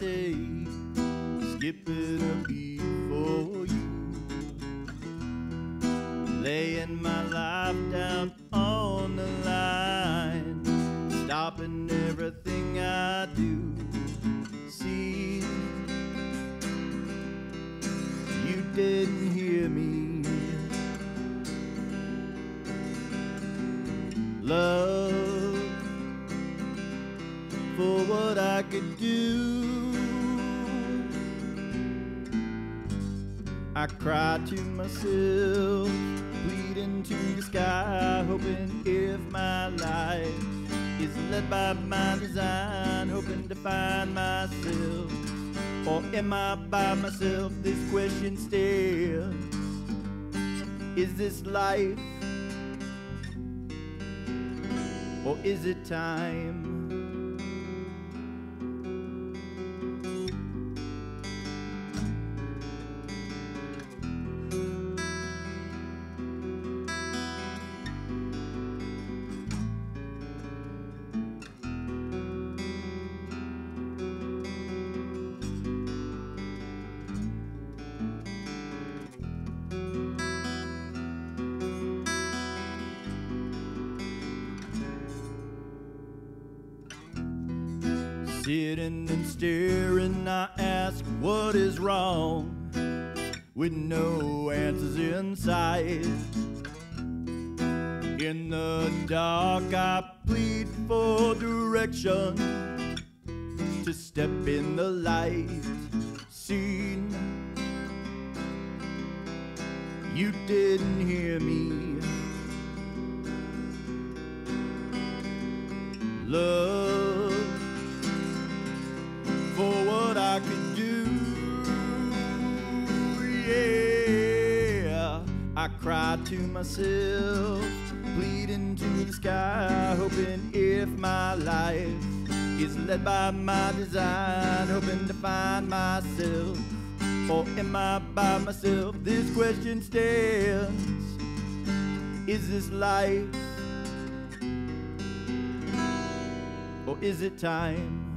take, skipping a beat for you. Laying my life down on the line, stopping everything I do. See, you didn't hear me. Love for what I could do. I cry to myself, bleeding to the sky, hoping if my life is led by my design, hoping to find myself. Or am I by myself? This question stands. Is this life? Or is it time? Sitting and staring, I ask what is wrong with no answers in sight. In the dark, I plead for direction to step in the light. Seen, you didn't hear me. I cry to myself, bleeding to the sky, hoping if my life is led by my design, hoping to find myself. Or am I by myself? This question stands. Is this life? Or is it time?